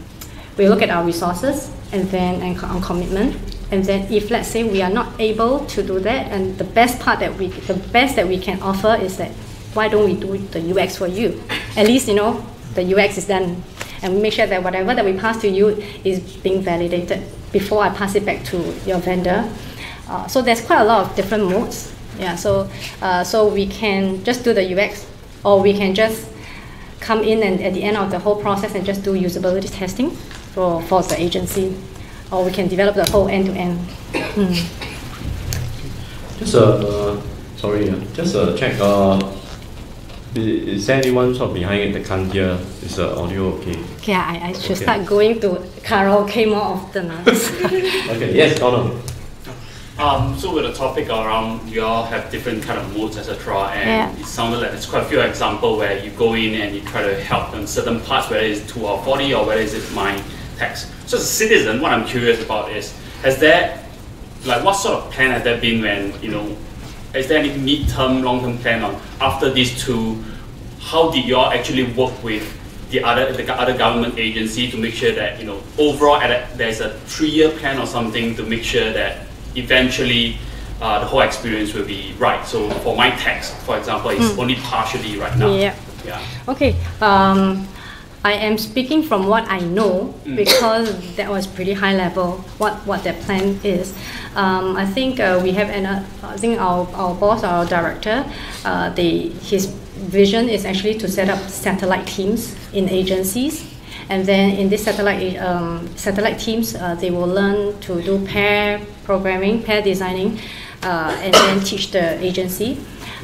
we look at our resources and then and on commitment. And then if let's say we are not able to do that, and the best part that we, the best that we can offer is that why don't we do the UX for you? At least you know the UX is done, and we make sure that whatever that we pass to you is being validated before I pass it back to your vendor. Uh, so there's quite a lot of different modes. Yeah. So uh, so we can just do the UX, or we can just come in and at the end of the whole process and just do usability testing for, for the agency, or we can develop the whole end to end. Just uh, sorry, uh, just uh, check. Uh, is there anyone sort of behind it that can't hear? Is the audio okay? Yeah, I, I should Okay. start going to karaoke more often. (laughs) Okay. Yes, Donald. Um, so with the topic around you all have different kind of modes, etc. And Yeah. it sounded like there's quite a few examples where you go in and you try to help on certain parts, whether it's two or forty or whether it's my tax. So as a citizen, what I'm curious about is has there like what sort of plan has there been when you know is there any mid-term, long-term plan on after these two? How did you all actually work with the other the other government agency to make sure that you know overall at a, there's a three-year plan or something to make sure that eventually uh, the whole experience will be right. So for my tax, for example, it's only partially right now. Yeah. Yeah. Okay. Um, I am speaking from what I know because that was pretty high level. What what their plan is. Um, I think uh, we have an. Uh, I think our, our boss, our director, uh, they his vision is actually to set up satellite teams in agencies. And then in this satellite um, satellite teams, uh, they will learn to do pair programming, pair designing, uh, and then teach the agency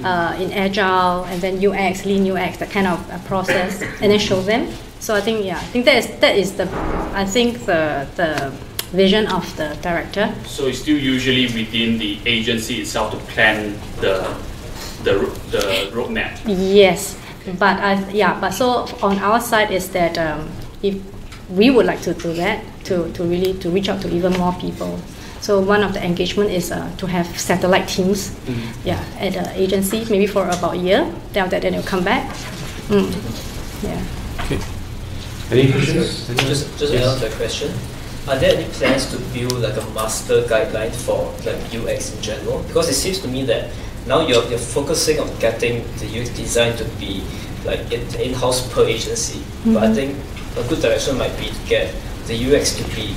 uh, in agile and then UX, lean UX, that kind of uh, process, and then show them. So I think yeah, I think that is that is the I think the the vision of the director. So it's still usually within the agency itself to plan the the the roadmap. Yes, but I yeah, but so on our side is that um, if we would like to do that to, to really to reach out to even more people. So one of the engagement is uh, to have satellite teams, yeah, at the agency maybe for about a year. Then after that, then they'll come back. Mm. Yeah. Any questions? Just, just to add on to the question, are there any plans to build like a master guideline for like UX in general? Because it seems to me that now you're, you're focusing on getting the UX design to be like in, in-house per agency. But I think a good direction might be to get the UX to be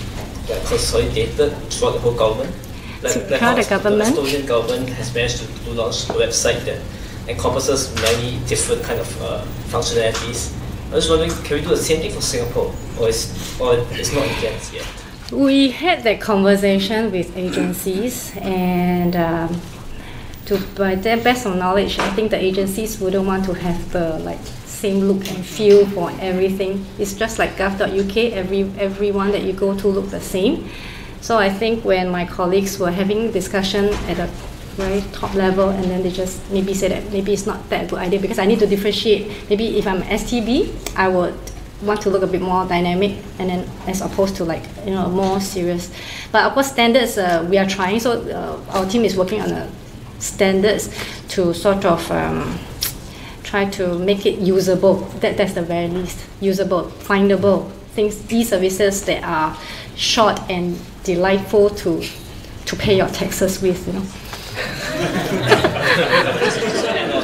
like consolidated throughout the whole government. Like, So like how the government? The Estonian government has managed to, to launch a website that encompasses many different kind of uh, functionalities. I was wondering, can we do the same thing for Singapore, or is or it's not plans yet? We had that conversation with agencies, and um, to by their best of knowledge, I think the agencies wouldn't want to have the like same look and feel for everything. It's just like gov.uk. Every everyone that you go to look the same. So I think when my colleagues were having discussion at a very top level, and then they just maybe say that maybe it's not that good idea because I need to differentiate. Maybe if I'm STB, I would want to look a bit more dynamic and then as opposed to like you know more serious but of course standards uh, we are trying so uh, our team is working on a standards to sort of um, try to make it usable that that's the very least usable findable things e-services that are short and delightful to to pay your taxes with you know (laughs)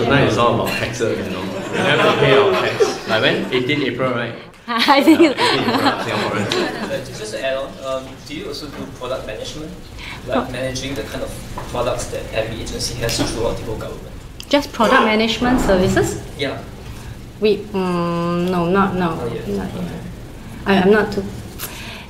Tonight is all about taxes, you know. We have to pay our tax. Like when? 18 April, right? (laughs) I think 18 April, Singaporeans. Uh, just to add on, um, do you also do product management, like managing the kind of products that every agency has throughout the whole government? Just product management services Yeah. We mm, no not no Not yet. not yet. I, I'm not too.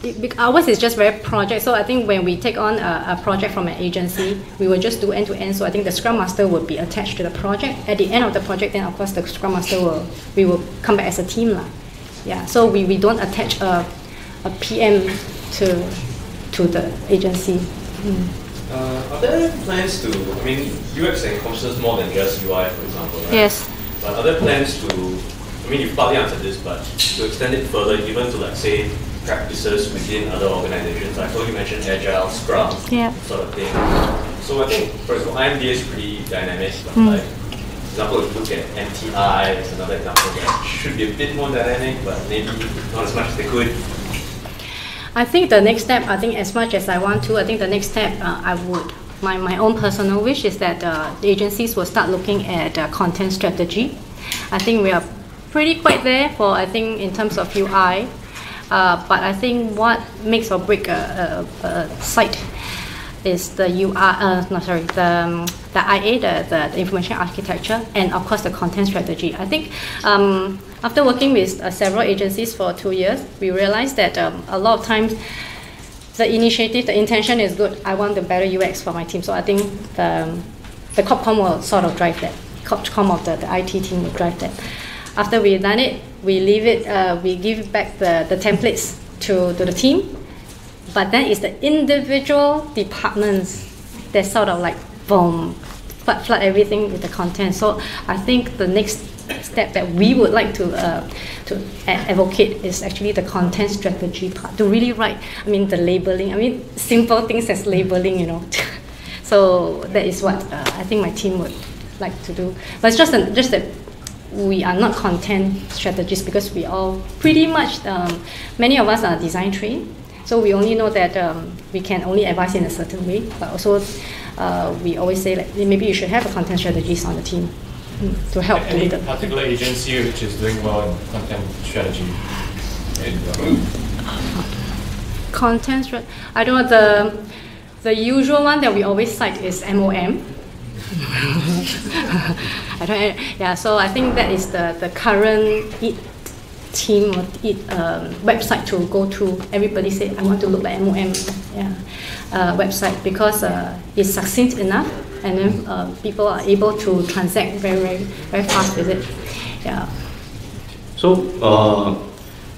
It, ours is just very project. So I think when we take on a, a project from an agency, we will just do end to end. So I think the Scrum Master would be attached to the project. At the end of the project, then of course the Scrum Master will we will come back as a team lah. Yeah. So we, we don't attach a, a PM to to the agency. Mm. Uh, are there plans to, I mean, UX encompasses more than just UI, for example, right? Yes. But are there plans to, I mean, you've partly answered this, but to extend it further, even to, like, say, practices within other organizations? I thought you mentioned Agile, Scrum, Yeah. sort of thing. So I think, for example, IMDA is pretty dynamic, but Mm. like, for example, if you look at MTI, it's another example that should be a bit more dynamic, but maybe not as much as they could. I think the next step, I think as much as I want to, I think the next step uh, I would. My, my own personal wish is that uh, the agencies will start looking at uh, content strategy. I think we are pretty quite there for, I think, in terms of UI. Uh, but I think what makes or break a, a, a site is the UI, uh, no sorry, the, um, the IA, the, the, information architecture, and of course the content strategy. I think um, after working with uh, several agencies for two years, we realized that um, a lot of times the initiative, the intention is good. I want the better UX for my team. So I think the, um, the COPCOM will sort of drive that. COPCOM of the, the IT team will drive that. After we've done it, we leave it, uh, we give back the, the templates to, to the team but then it's the individual departments that sort of like boom, flood, flood everything with the content. So I think the next step that we would like to uh, to advocate is actually the content strategy part. To really write, I mean the labeling. I mean simple things as labeling, you know. (laughs) so that is what uh, I think my team would like to do. But it's just just that we are not content strategists because we all pretty much um, many of us are design trained so we only know that um, we can only advise in a certain way, but also uh, we always say like maybe you should have a content strategist on the team mm, to help. Any particular agency which is doing well in content strategy? Content strategy. I don't know the the usual one that we always cite is MOM. (laughs) I don't. Yeah. So I think that is the the current team or it, um, website to go to. Everybody said, I want to look like MOM yeah, uh, website because uh, it's succinct enough and then uh, people are able to transact very, very, very fast with it. Yeah. So, uh,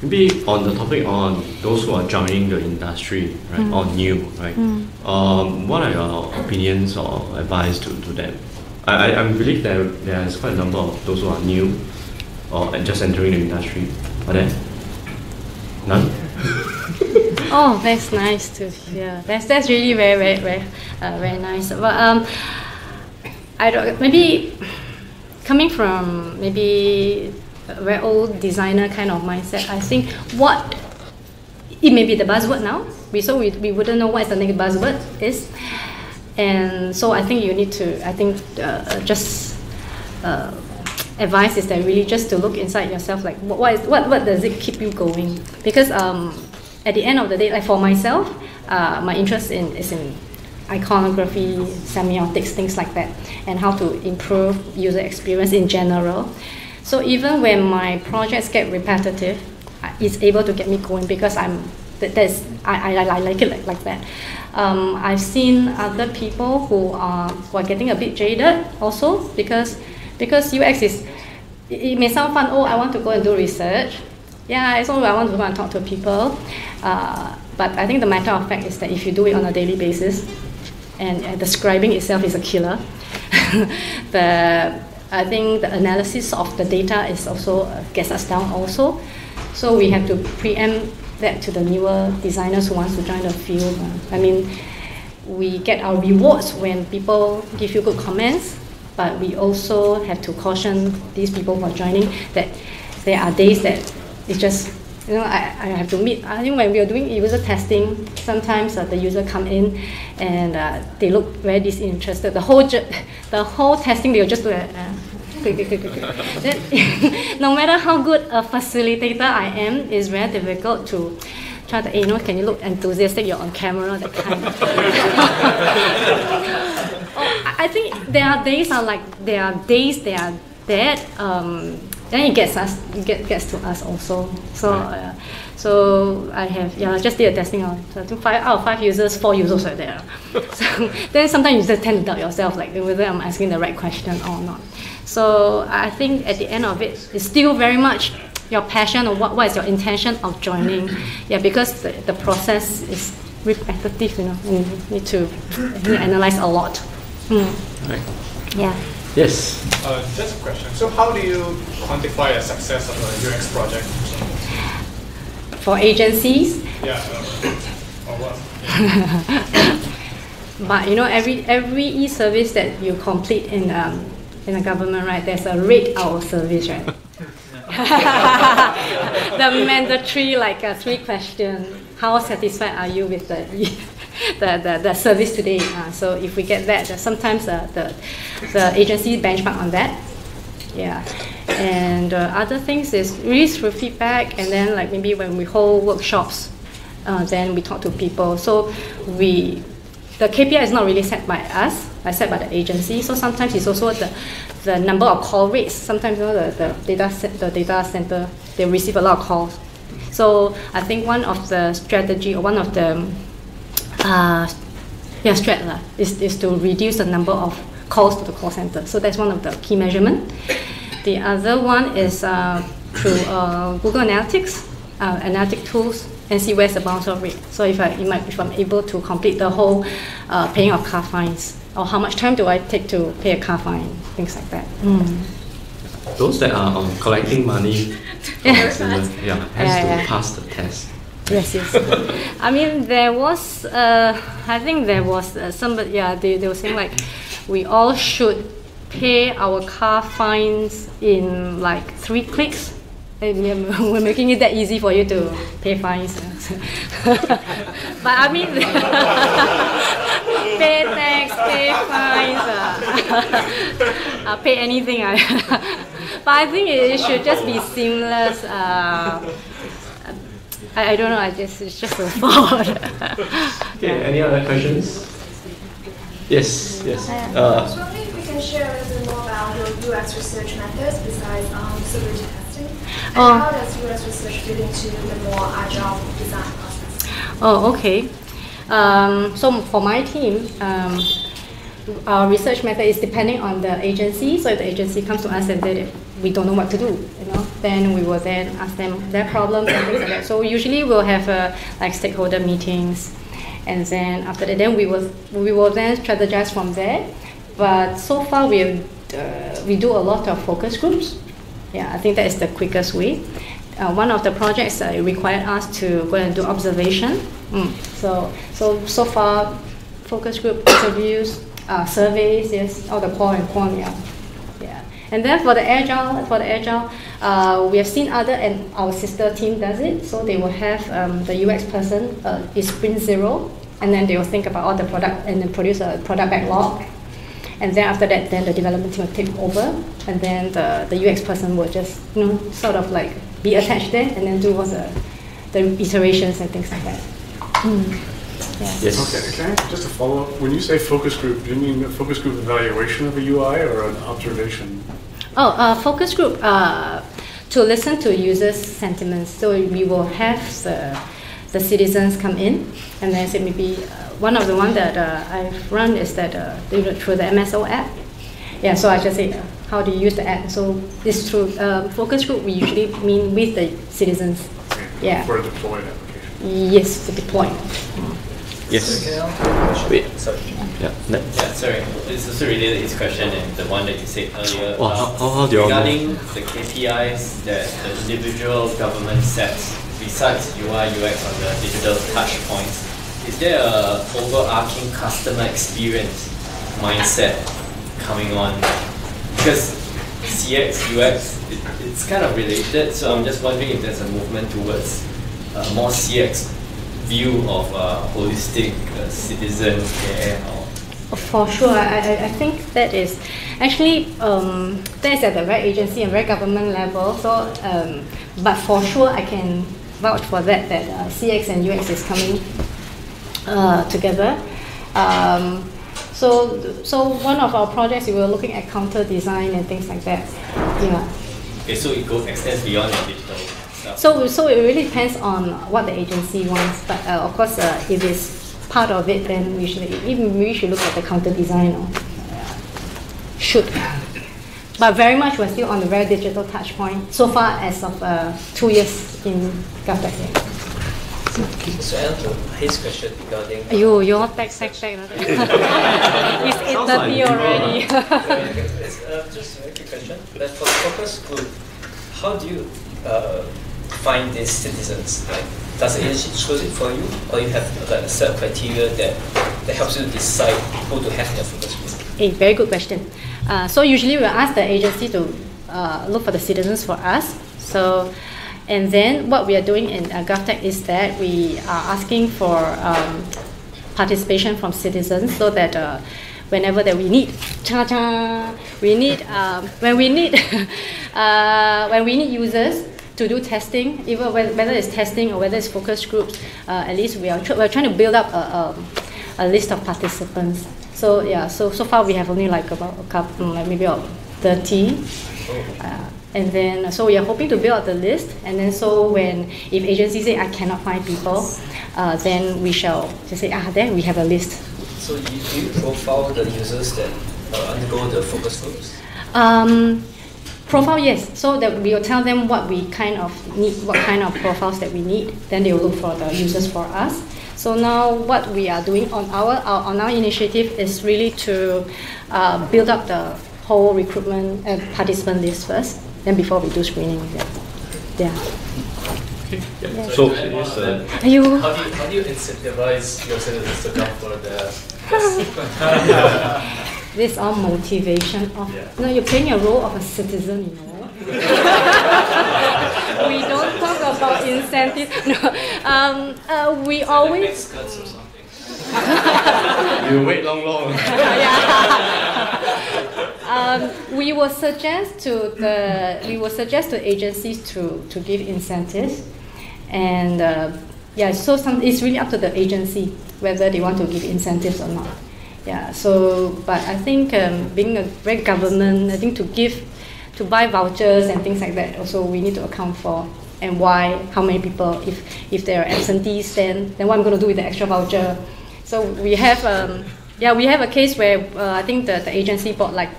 maybe on the topic on those who are joining the industry, right, mm. or new, right? Mm. Um, what are your opinions or advice to, to them? I, I believe that there is quite a number of those who are new or just entering the industry. Are there? None? (laughs) oh, that's nice to hear. That's that's really very very very uh, very nice. But um, I don't maybe coming from maybe a very old designer kind of mindset. I think what it may be the buzzword now. We so we, we wouldn't know what is the next buzzword is, and so I think you need to I think uh, just. Uh, advice is that really just to look inside yourself, like what what, is, what, what does it keep you going? Because um, at the end of the day, like for myself, uh, my interest in is in iconography, semiotics, things like that, and how to improve user experience in general. So even when my projects get repetitive, it's able to get me going because I'm that that's I, I, I like it like, like that. Um, I've seen other people who are who are getting a bit jaded also because because UX is, it, may sound fun, oh, I want to go and do research. Yeah, it's all I want to go and talk to people. Uh, but I think the matter of fact is that if you do it on a daily basis, and uh, the scribing itself is a killer, (laughs) the I think the analysis of the data is also uh, gets us down also. So we have to preempt that to the newer designers who wants to join the field. I mean, we get our rewards when people give you good comments, but we also have to caution these people are joining that there are days that it's just you know, I, I have to meet. I think when we are doing user testing, sometimes uh, the user come in and uh, they look very disinterested. The whole (laughs) the whole testing they will just do uh, (laughs) no matter how good a facilitator I am, it's very difficult to try to, you know, can you look enthusiastic? You're on camera, that kind. (laughs) I think there are days are like there are days they are dead. Um, then it gets us, it get, gets to us also. So, uh, so I have yeah, just did a testing on. So I think five out of five users, four users are there. (laughs) so then sometimes you just tend to doubt yourself, like whether I'm asking the right question or not. So I think at the end of it, it's still very much your passion or what, what is your intention of joining. (coughs) Yeah, because the, the process is repetitive, you know, you need to analyze a lot. Mm. Right. Yeah. Yes. Uh, just a question. So, how do you quantify a success of a UX project? For agencies? Yeah. Uh, or what? (laughs) but you know, every every e-service that you complete in um, in the government, right? There's a rate our service, right? (laughs) (laughs) the mandatory like uh, three question how satisfied are you with the (laughs) the, the, the service today? Uh, so if we get that, sometimes the the agency benchmark on that. Yeah, and uh, other things is really through feedback, and then like maybe when we hold workshops, uh, then we talk to people. So we the KPI is not really set by us, but set by the agency. So sometimes it's also the, the number of call rates. Sometimes you know, the, the, data set, the data center, they receive a lot of calls. So I think one of the strategy or one of the uh, yeah, strat is, is to reduce the number of calls to the call center. So that's one of the key measurement. The other one is uh, through uh, Google Analytics, uh, analytic tools and see where's the bounce off rate. So if, I, if I'm able to complete the whole uh, paying of car fines, or how much time do I take to pay a car fine, things like that. Mm. Those that are um, collecting money (laughs) yeah. yeah, has yeah, to yeah. pass the test. Yes, yes. (laughs) I mean, there was, uh, I think there was uh, somebody, yeah, they, they were saying like, we all should pay our car fines in like three clicks (laughs) we're making it that easy for you to pay fines. (laughs) but I mean, pay tax, pay fines, uh, uh, pay anything. Uh. but I think it should just be seamless. I, I don't know. I just it's just a (laughs) thought. okay. Any other questions? Yes. Yes. Uh, I was wondering if we can share a little bit more about your UX research methods besides um, solution testing. And oh. how does UX research fit into the more agile design process? Oh, okay. Um, so for my team, um, our research method is depending on the agency. So if the agency comes to us and said we don't know what to do, you know, then we will then ask them their problems and things like that. So usually we'll have uh, like stakeholder meetings, and then after that, then we will we will then strategize from there. But so far we uh, we do a lot of focus groups. Yeah, I think that is the quickest way. Uh, one of the projects uh, required us to go and do observation. Mm. So, so so far, focus group interviews, uh, surveys, yes, all the qual and quant, yeah. And then for the agile, for the agile, uh, we have seen other and our sister team does it. So they will have um, the UX person uh, is sprint zero, and then they will think about all the product and then produce a product backlog and then after that, then the development team will take over, and then the, the UX person will just you know sort of like be attached there, and then do all the the iterations and things like that. Mm. Yeah. Yes. Okay. Can I just a follow up? When you say focus group, do you mean a focus group evaluation of a UI or an observation? Oh, uh, focus group uh, to listen to users' sentiments. So we will have the the citizens come in, and then say maybe. Uh, one of the one that uh, I've run is that uh, through the MSO app. Yeah, so I just say uh, how do you use the app. So this through uh, focus group we usually mean with the citizens. Yeah. For a deployed application. Yes, for deployed. Yes. So Wait. Sorry. Yeah. No. Yeah. Sorry. It's also related to this question and the one that you said earlier. Oh, how, how, how do regarding the KPIs that the individual government sets besides UI UX on the digital touch points is there a overarching customer experience mindset coming on? Because CX, UX, it, it's kind of related, so I'm just wondering if there's a movement towards a more CX view of a holistic uh, citizen care or for sure, I, I, I think that is actually um, that is at the right agency and right government level. So, um, but for sure, I can vouch for that that uh, CX and UX is coming uh, together. Um, so, so one of our projects, we were looking at counter design and things like that. Yeah. Okay, so it goes extends beyond the digital. So, so it really depends on what the agency wants. But uh, of course, uh, if it's part of it, then we should even we should look at the counter design. Or, uh, should. But very much we're still on the very digital touch point so far as of uh, two years in GovTech. So answer his question regarding. You, your text, text, text. it's 8.30 already. (laughs) uh, just a quick question. But for focus group, how do you uh, find these citizens? Like, does the agency choose it for you, or you have like a set criteria that that helps you decide who to have in your focus group? A very good question. Uh, so usually we ask the agency to uh, look for the citizens for us. So And then what we are doing in uh, GovTech is that we are asking for um, participation from citizens so that uh, whenever that we need, cha cha, we need um, when we need (laughs) uh, when we need users to do testing, even whether it's testing or whether it's focus groups, uh, at least we are tr- we're trying to build up a, a, a, list of participants. So yeah, so so far we have only like about a couple, like maybe about 30. Uh, and then, so we are hoping to build out the list. And then, so when, if agencies say, I cannot find people, uh, then we shall just say, ah, then we have a list. So you, do you profile the users that uh, undergo the focus groups? Um, profile, yes. So that we will tell them what we kind of need, what kind of profiles that we need. Then they will look for the users for us. So now what we are doing on our, our on our initiative is really to uh, build up the whole recruitment uh, participant list first then before we do screening. Yeah. yeah. Okay. Yeah. So, uh, Are you? How do you, how do you incentivize your citizens to come for the (laughs) (laughs) this is all motivation of yeah. no you're playing a role of a citizen you know. (laughs) We don't talk about incentives (laughs) no. Um, uh, we always (laughs) you wait long long. Um, we will suggest to the we will suggest to agencies to, to give incentives, and uh, yeah, so some it's really up to the agency whether they want to give incentives or not. Yeah, so but I think um, being a great government, I think to give to buy vouchers and things like that also we need to account for and why, how many people, if if there are absentees, then then what I'm going to do with the extra voucher. So we have um, yeah we have a case where uh, I think the, the agency bought like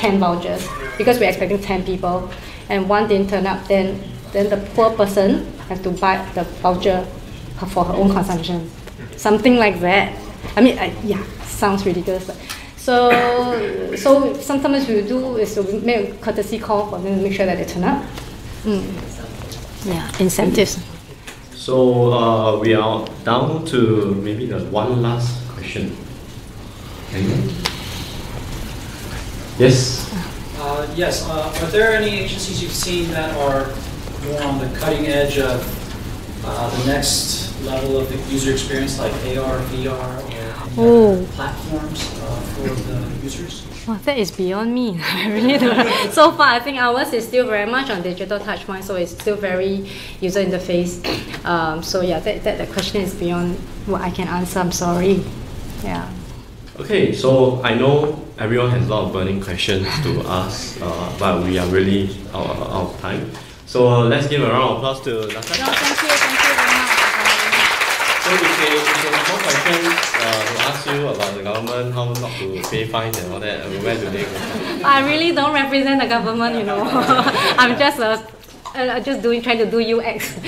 10 vouchers because we're expecting 10 people and one didn't turn up then then the poor person have to buy the voucher for her own consumption. Something like that. I mean yeah sounds ridiculous but so so sometimes we do is to make a courtesy call for them to make sure that they turn up mm. yeah incentives so uh, we are down to maybe the one last question Anyone? Yes. Uh, yes. Uh, are there any agencies you've seen that are more on the cutting edge of uh, the next level of the user experience, like AR, VR, or oh. platforms uh, for the users? Well, that is beyond me. (laughs) I really don't. so far, I think ours is still very much on digital touchpoint, so it's still very user interface. Um, so yeah, that, that, that question is beyond what I can answer. I'm sorry. Yeah. Okay, so I know everyone has a lot of burning questions to ask, uh, but we are really out, out of time. So uh, let's give a round of applause to Natasha. No, thank you, thank you very much. So if they, if they have more questions uh, you about the government, how not to pay fines and all that, where do they go? I really don't represent the government, you know. (laughs) I'm just a uh, just doing trying to do UX. (laughs)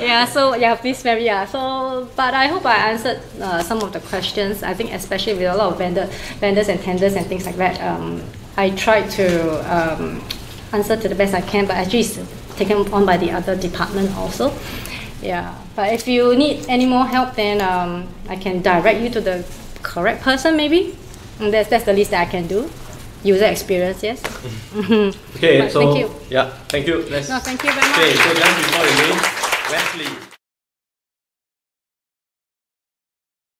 yeah, so yeah, please very yeah. So, but I hope I answered uh, some of the questions. I think especially with a lot of vendor, vendors and tenders and things like that. Um, I tried to um, answer to the best I can, but actually it's taken on by the other department also. Yeah, but if you need any more help, then um, I can direct you to the correct person maybe. And that's that's the least that I can do user experience, yes. (laughs) okay, so thank you. Yeah, thank you. Let's, no, thank you very much. Okay, so then before we leave, Wesley.